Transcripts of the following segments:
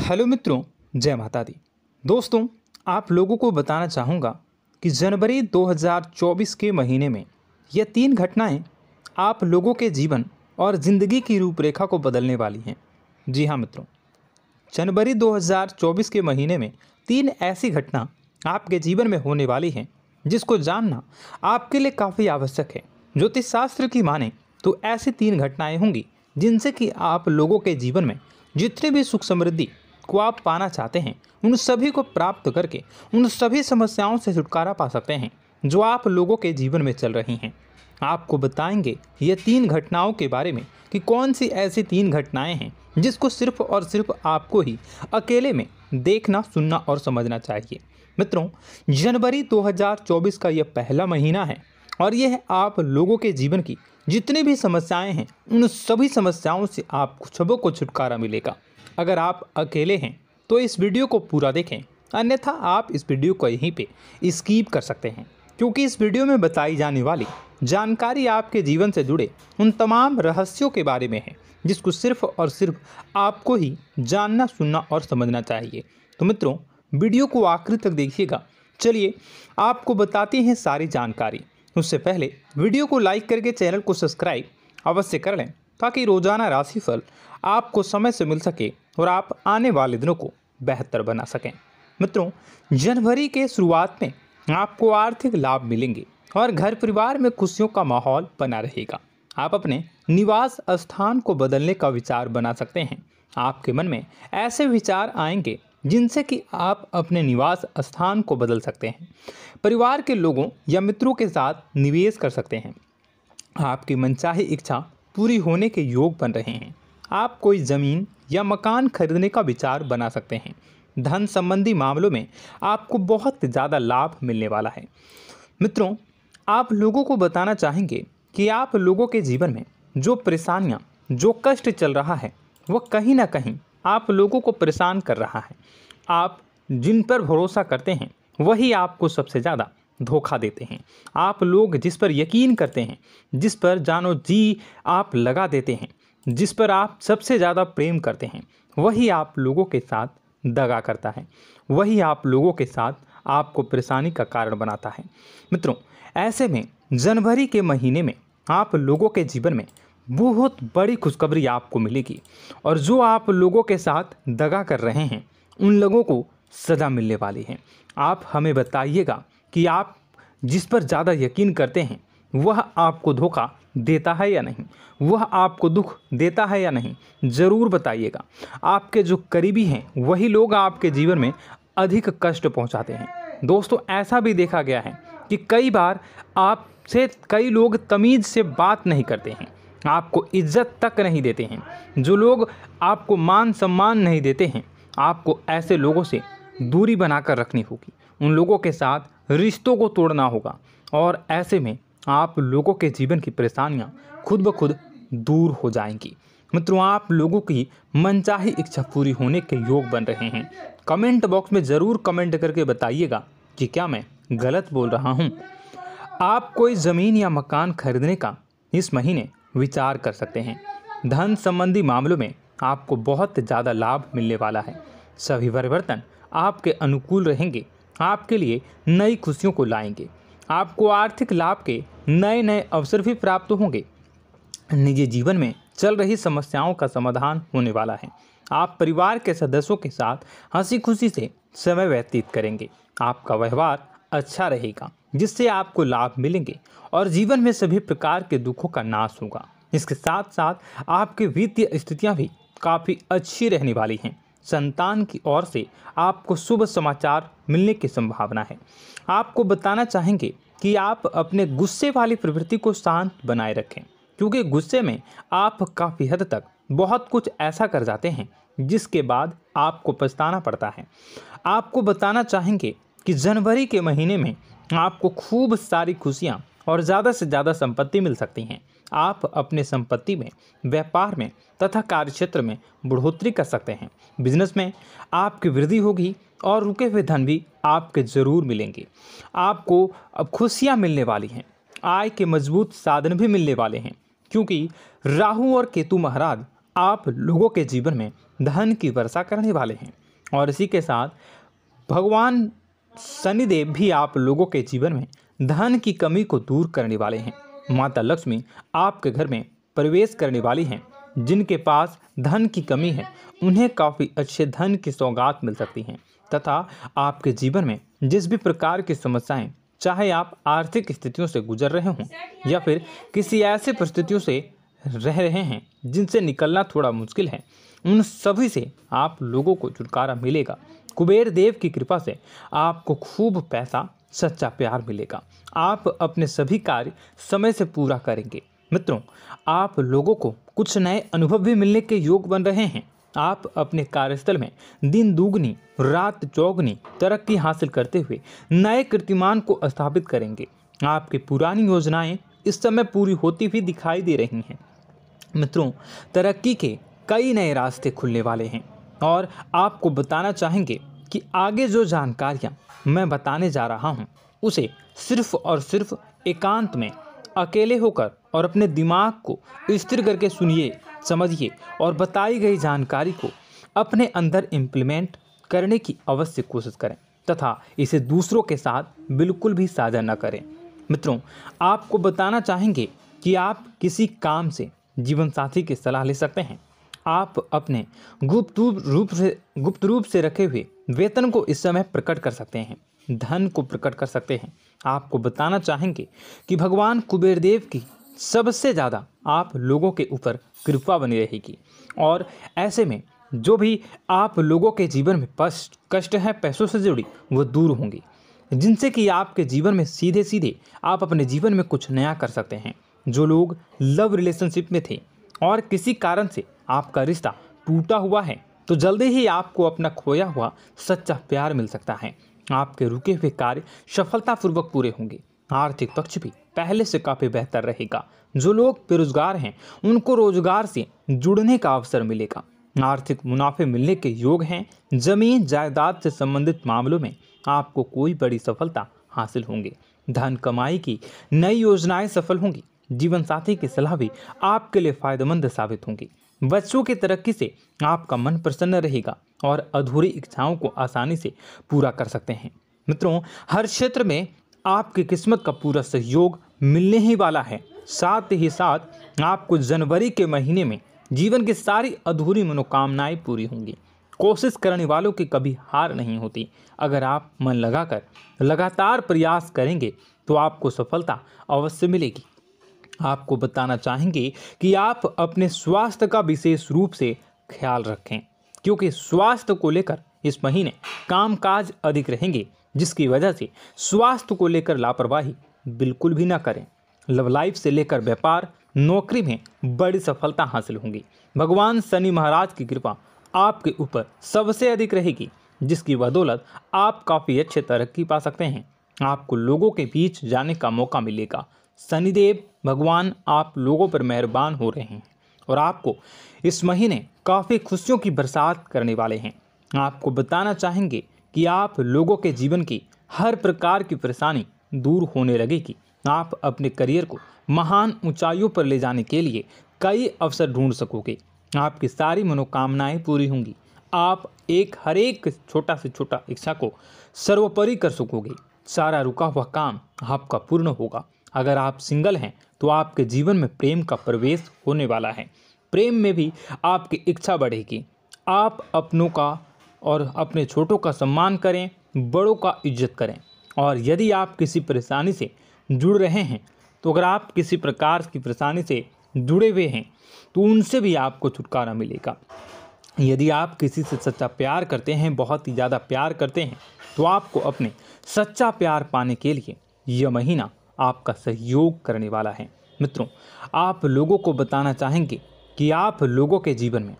Hello मित्रों, जय माता दी। दोस्तों, आप लोगों को बताना चाहूँगा कि जनवरी 2024 के महीने में ये तीन घटनाएँ आप लोगों के जीवन और ज़िंदगी की रूपरेखा को बदलने वाली हैं। जी हाँ मित्रों, जनवरी 2024 के महीने में तीन ऐसी घटना आपके जीवन में होने वाली हैं, जिसको जानना आपके लिए काफ़ी आवश्यक है। ज्योतिष शास्त्र की माने तो ऐसी तीन घटनाएँ होंगी जिनसे कि आप लोगों के जीवन में जितनी भी सुख समृद्धि को आप पाना चाहते हैं, उन सभी को प्राप्त करके, उन सभी समस्याओं से छुटकारा पा सकते हैं, जो आप लोगों के जीवन में चल रही हैं। आपको बताएँगे ये तीन घटनाओं के बारे में कि कौन सी ऐसी तीन घटनाएँ हैं, जिसको सिर्फ़ और सिर्फ़ आपको ही अकेले में देखना, सुनना और समझना चाहिए। मित्रों, जनवरी 2024 का यह पहला महीना है, और यह आप लोगों के जीवन की जितनी भी समस्याएँ हैं, उन सभी समस्याओं से आप सबों को छुटकारा मिलेगा। अगर आप अकेले हैं तो इस वीडियो को पूरा देखें। अन्यथा, आप इस वीडियो को यहीं पे स्कीप कर सकते हैं। क्योंकि इस वीडियो में बताई जाने वाली जानकारी आपके जीवन से जुड़े उन तमाम रहस्यों के बारे में है, जिसको सिर्फ़ और सिर्फ़ आपको ही जानना, सुनना और समझना चाहिए। तो मित्रों, वीडियो को आखिर तक देखिएगा। चलिए, आपको बताते हैं सारी जानकारी। उससे पहले, वीडियो को लाइक करके चैनल को सब्सक्राइब अवश्य कर लें, ताकि रोज़ाना राशिफल आपको समय से मिल सके और आप आने वाले दिनों को बेहतर बना सकें। मित्रों, जनवरी के शुरुआत में आपको आर्थिक लाभ मिलेंगे और घर परिवार में खुशियों का माहौल बना रहेगा। आप अपने निवास स्थान को बदलने का विचार बना सकते हैं। आपके मन में ऐसे विचार आएँगे जिनसे कि आप अपने निवास स्थान को बदल सकते हैं। परिवार के लोगों या मित्रों के साथ निवेश कर सकते हैं। आपकी मनचाही इच्छा पूरी होने के योग बन रहे हैं। आप कोई ज़मीन या मकान खरीदने का विचार बना सकते हैं। धन संबंधी मामलों में आपको बहुत ज़्यादा लाभ मिलने वाला है। मित्रों, आप लोगों को बताना चाहेंगे कि आप लोगों के जीवन में जो परेशानियाँ, जो कष्ट चल रहा है, वह कहीं ना कहीं आप लोगों को परेशान कर रहा है। आप जिन पर भरोसा करते हैं, वही आपको सबसे ज़्यादा धोखा देते हैं। आप लोग जिस पर यकीन करते हैं, जिस पर जानो जी आप लगा देते हैं जिस पर आप सबसे ज़्यादा प्रेम करते हैं, वही आप लोगों के साथ दगा करता है। वही आप लोगों के साथ आपको परेशानी का कारण बनाता है। मित्रों, ऐसे में जनवरी के महीने में आप लोगों के जीवन में बहुत बड़ी खुशखबरी आपको मिलेगी और जो आप लोगों के साथ दगा कर रहे हैं, उन लोगों को सज़ा मिलने वाली है। आप हमें बताइएगा कि आप जिस पर ज़्यादा यकीन करते हैं, वह आपको धोखा देता है या नहीं? वह आपको दुख देता है या नहीं? ज़रूर बताइएगा। आपके जो करीबी हैं, वही लोग आपके जीवन में अधिक कष्ट पहुंचाते हैं। दोस्तों, ऐसा भी देखा गया है कि कई बार आपसे कई लोग तमीज़ से बात नहीं करते हैं, आपको इज़्ज़त तक नहीं देते हैं। जो लोग आपको मान सम्मान नहीं देते हैं, आपको ऐसे लोगों से दूरी बनाकर रखनी होगी। उन लोगों के साथ रिश्तों को तोड़ना होगा और ऐसे में आप लोगों के जीवन की परेशानियाँ खुद ब खुद दूर हो जाएँगी। मित्रों, आप लोगों की मनचाही इच्छा पूरी होने के योग बन रहे हैं। कमेंट बॉक्स में ज़रूर कमेंट करके बताइएगा कि क्या मैं गलत बोल रहा हूँ। आप कोई ज़मीन या मकान खरीदने का इस महीने विचार कर सकते हैं। धन संबंधी मामलों में आपको बहुत ज़्यादा लाभ मिलने वाला है। सभी परिवर्तन आपके अनुकूल रहेंगे। आपके लिए नई खुशियों को लाएँगे। आपको आर्थिक लाभ के नए नए अवसर भी प्राप्त होंगे। निजी जीवन में चल रही समस्याओं का समाधान होने वाला है। आप परिवार के सदस्यों के साथ हँसी खुशी से समय व्यतीत करेंगे। आपका व्यवहार अच्छा रहेगा, जिससे आपको लाभ मिलेंगे और जीवन में सभी प्रकार के दुखों का नाश होगा। इसके साथ साथ आपकी वित्तीय स्थितियाँ भी काफ़ी अच्छी रहने वाली हैं। संतान की ओर से आपको शुभ समाचार मिलने की संभावना है। आपको बताना चाहेंगे कि आप अपने गुस्से वाली प्रवृत्ति को शांत बनाए रखें, क्योंकि गुस्से में आप काफ़ी हद तक बहुत कुछ ऐसा कर जाते हैं, जिसके बाद आपको पछताना पड़ता है। आपको बताना चाहेंगे कि जनवरी के महीने में आपको खूब सारी खुशियाँ और ज़्यादा से ज़्यादा संपत्ति मिल सकती हैं। आप अपने संपत्ति में, व्यापार में तथा कार्यक्षेत्र में बढ़ोतरी कर सकते हैं। बिज़नेस में आपकी वृद्धि होगी और रुके हुए धन भी आपके ज़रूर मिलेंगे। आपको अब खुशियाँ मिलने वाली हैं। आय के मज़बूत साधन भी मिलने वाले हैं। क्योंकि राहु और केतु महाराज आप लोगों के जीवन में धन की वर्षा करने वाले हैं। और इसी के साथ भगवान शनिदेव भी आप लोगों के जीवन में धन की कमी को दूर करने वाले हैं। माता लक्ष्मी आपके घर में प्रवेश करने वाली हैं। जिनके पास धन की कमी है, उन्हें काफ़ी अच्छे धन की सौगात मिल सकती हैं। तथा आपके जीवन में जिस भी प्रकार की समस्याएँ, चाहे आप आर्थिक स्थितियों से गुजर रहे हों या फिर किसी ऐसे परिस्थितियों से रह रहे हैं जिनसे निकलना थोड़ा मुश्किल है, उन सभी से आप लोगों को छुटकारा मिलेगा। कुबेर देव की कृपा से आपको खूब पैसा, सच्चा प्यार मिलेगा। आप अपने सभी कार्य समय से पूरा करेंगे। मित्रों, आप लोगों को कुछ नए अनुभव भी मिलने के योग बन रहे हैं। आप अपने कार्यस्थल में दिन दुगनी, रात चौगनी तरक्की हासिल करते हुए नए कीर्तिमान को स्थापित करेंगे। आपकी पुरानी योजनाएँ इस समय पूरी होती हुई दिखाई दे रही हैं। मित्रों, तरक्की के कई नए रास्ते खुलने वाले हैं और आपको बताना चाहेंगे कि आगे जो जानकारियाँ मैं बताने जा रहा हूँ, उसे सिर्फ़ और सिर्फ़ एकांत में अकेले होकर और अपने दिमाग को स्थिर करके सुनिए। समझिए और बताई गई जानकारी को अपने अंदर इम्प्लीमेंट करने की अवश्य कोशिश करें तथा इसे दूसरों के साथ बिल्कुल भी साझा न करें। मित्रों, आपको बताना चाहेंगे कि आप किसी काम से जीवन साथी की सलाह ले सकते हैं। आप अपने गुप्त रूप से, गुप्त रूप से रखे हुए वेतन को इस समय प्रकट कर सकते हैं, धन को प्रकट कर सकते हैं। आपको बताना चाहेंगे कि भगवान कुबेर देव की सबसे ज़्यादा आप लोगों के ऊपर कृपा बनी रहेगी। और ऐसे में जो भी आप लोगों के जीवन में कष्ट कष्ट हैं, पैसों से जुड़ी, वो दूर होंगी। जिनसे कि आपके जीवन में सीधे सीधे आप अपने जीवन में कुछ नया कर सकते हैं। जो लोग लव रिलेशनशिप में थे और किसी कारण से आपका रिश्ता टूटा हुआ है तो जल्दी ही आपको अपना खोया हुआ सच्चा प्यार मिल सकता है। आपके रुके हुए कार्य सफलतापूर्वक पूरे होंगे। आर्थिक पक्ष भी पहले से काफ़ी बेहतर रहेगा। जो लोग बेरोजगार हैं, उनको रोज़गार से जुड़ने का अवसर मिलेगा। आर्थिक मुनाफे मिलने के योग हैं। ज़मीन, जायदाद से संबंधित मामलों में आपको कोई बड़ी सफलता हासिल होंगे। धन कमाई की नई योजनाएँ सफल होंगी। जीवन साथी की सलाह भी आपके लिए फ़ायदेमंद साबित होंगी। बच्चों की तरक्की से आपका मन प्रसन्न रहेगा और अधूरी इच्छाओं को आसानी से पूरा कर सकते हैं। मित्रों, हर क्षेत्र में आपकी किस्मत का पूरा सहयोग मिलने ही वाला है। साथ ही साथ, आपको जनवरी के महीने में जीवन की सारी अधूरी मनोकामनाएँ पूरी होंगी। कोशिश करने वालों की कभी हार नहीं होती। अगर आप मन लगाकर लगातार प्रयास करेंगे तो आपको सफलता अवश्य मिलेगी। आपको बताना चाहेंगे कि आप अपने स्वास्थ्य का विशेष रूप से ख्याल रखें, क्योंकि स्वास्थ्य को लेकर इस महीने कामकाज अधिक रहेंगे। जिसकी वजह से स्वास्थ्य को लेकर लापरवाही बिल्कुल भी ना करें। लव लाइफ से लेकर व्यापार, नौकरी में बड़ी सफलता हासिल होंगी। भगवान शनि महाराज की कृपा आपके ऊपर सबसे अधिक रहेगी, जिसकी बदौलत आप काफ़ी अच्छे तरक्की पा सकते हैं। आपको लोगों के बीच जाने का मौका मिलेगा। शनिदेव, भगवान आप लोगों पर मेहरबान हो रहे हैं और आपको इस महीने काफ़ी खुशियों की बरसात करने वाले हैं। आपको बताना चाहेंगे कि आप लोगों के जीवन की हर प्रकार की परेशानी दूर होने लगेगी। आप अपने करियर को महान ऊंचाइयों पर ले जाने के लिए कई अवसर ढूंढ सकोगे। आपकी सारी मनोकामनाएँ पूरी होंगी। आप एक हर एक छोटा से छोटा इच्छा को सर्वोपरि कर सकोगे। सारा रुका हुआ काम आपका पूर्ण होगा। अगर आप सिंगल हैं तो आपके जीवन में प्रेम का प्रवेश होने वाला है। प्रेम में भी आपकी इच्छा बढ़ेगी। आप अपनों का और अपने छोटों का सम्मान करें, बड़ों का इज़्ज़त करें। और यदि आप किसी परेशानी से जुड़ रहे हैं तो अगर आप किसी प्रकार की परेशानी से जुड़े हुए हैं तो उनसे भी आपको छुटकारा मिलेगा। यदि आप किसी से सच्चा प्यार करते हैं, बहुत ही ज़्यादा प्यार करते हैं तो आपको अपने सच्चा प्यार पाने के लिए यह महीना आपका सहयोग करने वाला है। मित्रों, आप लोगों को बताना चाहेंगे कि आप लोगों के जीवन में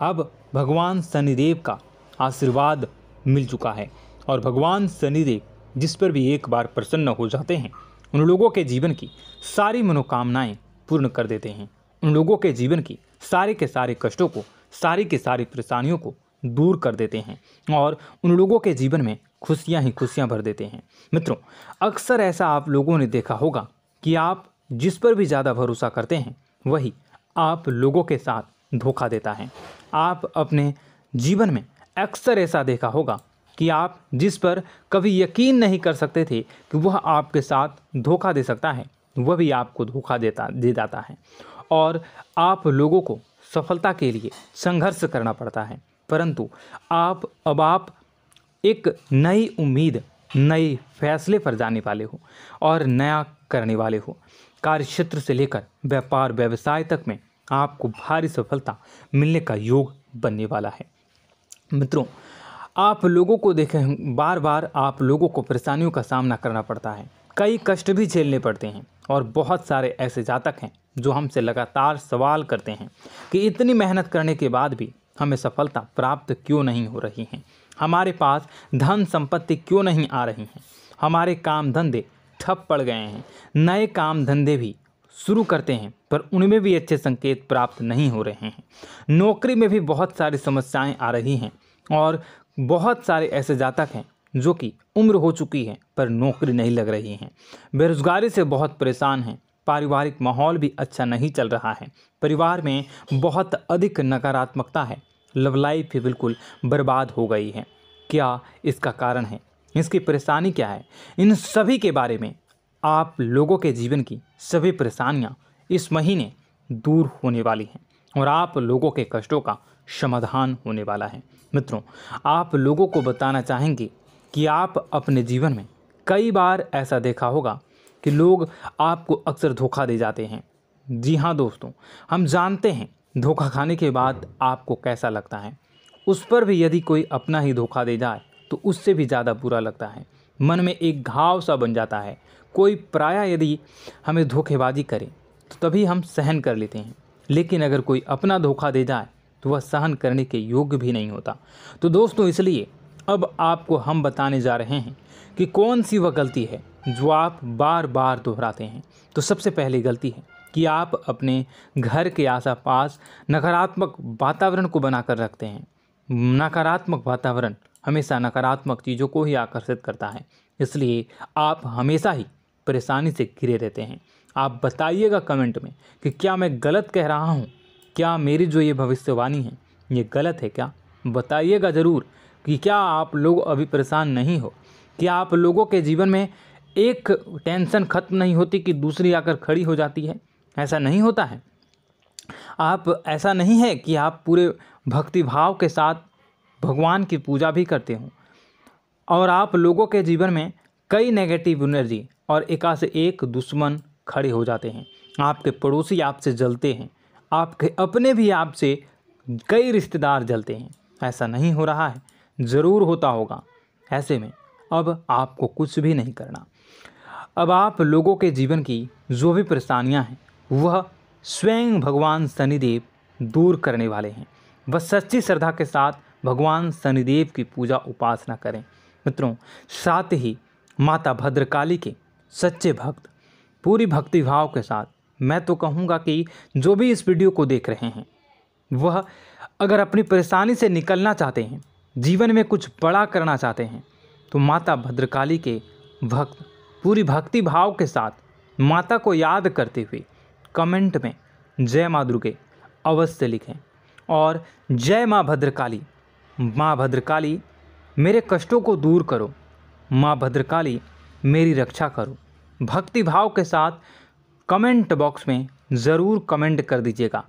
अब भगवान शनिदेव का आशीर्वाद मिल चुका है और भगवान शनिदेव, जिस पर भी एक बार प्रसन्न हो जाते हैं, उन लोगों के जीवन की सारी मनोकामनाएँ पूर्ण कर देते हैं। उन लोगों के जीवन की सारे के सारे कष्टों को, सारी के सारी परेशानियों को दूर कर देते हैं और उन लोगों के जीवन में खुशियाँ ही खुशियाँ भर देते हैं। मित्रों, अक्सर ऐसा आप लोगों ने देखा होगा कि आप जिस पर भी ज़्यादा भरोसा करते हैं, वही आप लोगों के साथ धोखा देता है। आप अपने जीवन में अक्सर ऐसा देखा होगा कि आप जिस पर कभी यकीन नहीं कर सकते थे कि वह आपके साथ धोखा दे सकता है, वह भी आपको धोखा देता, दे जाता है। और आप लोगों को सफलता के लिए संघर्ष करना पड़ता है। परंतु आप अब आप एक नई उम्मीद, नए फैसले पर जाने वाले हो और नया करने वाले हो। कार्य क्षेत्र से लेकर व्यापार, व्यवसाय तक में आपको भारी सफलता मिलने का योग बनने वाला है। मित्रों, आप लोगों को देखें बार बार आप लोगों को परेशानियों का सामना करना पड़ता है। कई कष्ट भी झेलने पड़ते हैं और बहुत सारे ऐसे जातक हैं जो हमसे लगातार सवाल करते हैं कि इतनी मेहनत करने के बाद भी हमें सफलता प्राप्त क्यों नहीं हो रही है? हमारे पास धन संपत्ति क्यों नहीं आ रही हैं? हमारे काम धंधे ठप पड़ गए हैं। नए काम धंधे भी शुरू करते हैं, पर उनमें भी अच्छे संकेत प्राप्त नहीं हो रहे हैं। नौकरी में भी बहुत सारी समस्याएँ आ रही हैं। और बहुत सारे ऐसे जातक हैं जो कि उम्र हो चुकी है, पर नौकरी नहीं लग रही है। बेरोजगारी से बहुत परेशान हैं। पारिवारिक माहौल भी अच्छा नहीं चल रहा है। परिवार में बहुत अधिक नकारात्मकता है। लव लाइफ भी बिल्कुल बर्बाद हो गई है। क्या इसका कारण है? इसकी परेशानी क्या है? इन सभी के बारे में आप लोगों के जीवन की सभी परेशानियाँ इस महीने दूर होने वाली हैं और आप लोगों के कष्टों का समाधान होने वाला है। मित्रों, आप लोगों को बताना चाहेंगे कि आप अपने जीवन में कई बार ऐसा देखा होगा कि लोग आपको अक्सर धोखा दे जाते हैं। जी हाँ दोस्तों, हम जानते हैं धोखा खाने के बाद आपको कैसा लगता है। उस पर भी यदि कोई अपना ही धोखा दे जाए तो उससे भी ज़्यादा बुरा लगता है। मन में एक घाव सा बन जाता है। कोई प्राय यदि हमें धोखेबाजी करे तो तभी हम सहन कर लेते हैं। लेकिन अगर कोई अपना धोखा दे जाए तो वह सहन करने के योग्य भी नहीं होता। तो दोस्तों, इसलिए अब आपको हम बताने जा रहे हैं कि कौन सी वह गलती है जो आप बार बार दोहराते हैं। तो सबसे पहली गलती है कि आप अपने घर के आसपास नकारात्मक वातावरण को बनाकर रखते हैं। नकारात्मक वातावरण हमेशा नकारात्मक चीज़ों को ही आकर्षित करता है। इसलिए आप हमेशा ही परेशानी से घिरे रहते हैं। आप बताइएगा कमेंट में कि क्या मैं गलत कह रहा हूँ? क्या मेरी जो ये भविष्यवाणी है, ये गलत है क्या? बताइएगा ज़रूर कि क्या आप लोग अभी परेशान नहीं हो? क्या आप लोगों के जीवन में एक टेंशन ख़त्म नहीं होती कि दूसरी आकर खड़ी हो जाती है? ऐसा नहीं होता है। आप, ऐसा नहीं है कि आप पूरे भक्ति भाव के साथ भगवान की पूजा भी करते हो। और आप लोगों के जीवन में कई नेगेटिव एनर्जी और एका से एक दुश्मन खड़े हो जाते हैं। आपके पड़ोसी आपसे जलते हैं। आपके अपने भी आपसे कई रिश्तेदार जलते हैं। ऐसा नहीं हो रहा है। ज़रूर होता होगा, ऐसे में। अब आपको कुछ भी नहीं करना। अब आप लोगों के जीवन की जो भी परेशानियाँ हैं, वह स्वयं भगवान शनिदेव दूर करने वाले हैं। बस सच्ची श्रद्धा के साथ भगवान शनिदेव की पूजा उपासना करें। मित्रों, साथ ही माता भद्रकाली के सच्चे भक्त, पूरी भक्ति भाव के साथ मैं तो कहूँगा कि जो भी इस वीडियो को देख रहे हैं, वह अगर अपनी परेशानी से निकलना चाहते हैं, जीवन में कुछ बड़ा करना चाहते हैं तो माता भद्रकाली के भक्त, पूरी भक्ति भाव के साथ माता को याद करते हुए कमेंट में जय माँ दुर्गे अवश्य लिखें। और जय माँ भद्रकाली माँ भद्रकाली, मेरे कष्टों को दूर करो, माँ भद्रकाली, मेरी रक्षा करो। भक्ति भाव के साथ कमेंट बॉक्स में ज़रूर कमेंट कर दीजिएगा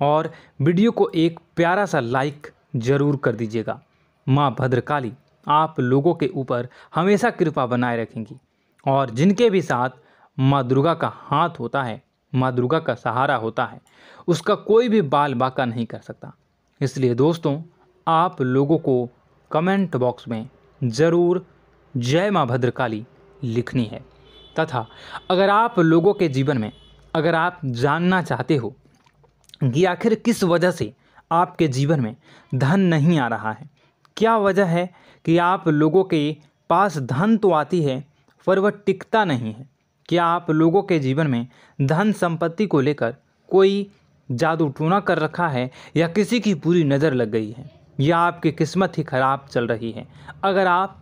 और वीडियो को एक प्यारा सा लाइक ज़रूर कर दीजिएगा। माँ भद्रकाली, आप लोगों के ऊपर हमेशा कृपा बनाए रखेंगी और जिनके भी साथ माँ दुर्गा का हाथ होता है, माँ दुर्गा का सहारा होता है, उसका कोई भी बाल बाका नहीं कर सकता। इसलिए दोस्तों, आप लोगों को कमेंट बॉक्स में ज़रूर जय माँ भद्रकाली लिखनी है। तथा अगर आप लोगों के जीवन में, अगर आप जानना चाहते हो कि आखिर किस वजह से आपके जीवन में धन नहीं आ रहा है, क्या वजह है कि आप लोगों के पास धन तो आती है, पर वह टिकता नहीं है? क्या आप लोगों के जीवन में धन संपत्ति को लेकर कोई जादू टूना कर रखा है या किसी की पूरी नज़र लग गई है? या आपकी किस्मत ही खराब चल रही है? अगर आप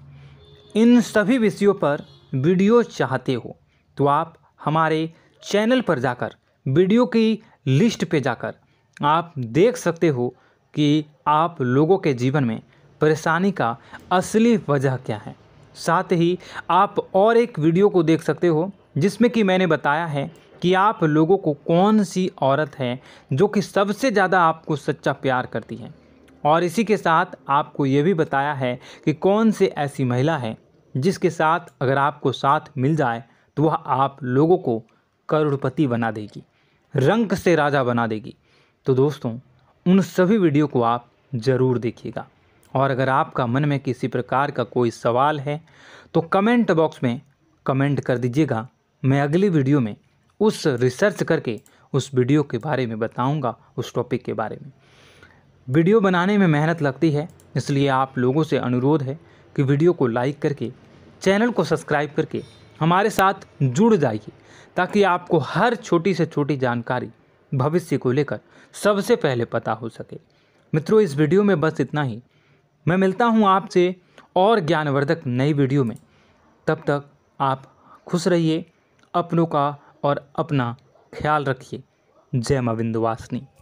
इन सभी विषयों पर वीडियो चाहते हो तो आप हमारे चैनल पर जाकर, वीडियो की लिस्ट पे जाकर, आप देख सकते हो कि आप लोगों के जीवन में परेशानी का असली वजह क्या है। साथ ही आप और एक वीडियो को देख सकते हो, जिसमें कि मैंने बताया है कि आप लोगों को कौन सी औरत है जो कि सबसे ज़्यादा आपको सच्चा प्यार करती है। और इसी के साथ आपको ये भी बताया है कि कौन से ऐसी महिला है जिसके साथ अगर आपको साथ मिल जाए तो वह आप लोगों को करोड़पति बना देगी रंग से राजा बना देगी। तो दोस्तों, उन सभी वीडियो को आप ज़रूर देखिएगा। और अगर आपका मन में किसी प्रकार का कोई सवाल है तो कमेंट बॉक्स में कमेंट कर दीजिएगा। मैं अगली वीडियो में उस रिसर्च करके उस वीडियो के बारे में बताऊँगा, उस टॉपिक के बारे में। वीडियो बनाने में मेहनत लगती है, इसलिए आप लोगों से अनुरोध है कि वीडियो को लाइक करके, चैनल को सब्सक्राइब करके हमारे साथ जुड़ जाइए, ताकि आपको हर छोटी से छोटी जानकारी भविष्य को लेकर सबसे पहले पता हो सके। मित्रों, इस वीडियो में बस इतना ही। मैं मिलता हूँ आपसे और ज्ञानवर्धक नई वीडियो में। तब तक आप खुश रहिए, अपनों का और अपना ख्याल रखिए। जय माँ